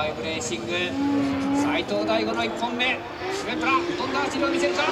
バイブレーシング。斎藤大悟の1本目。シュレプラどんな走りを見せるか。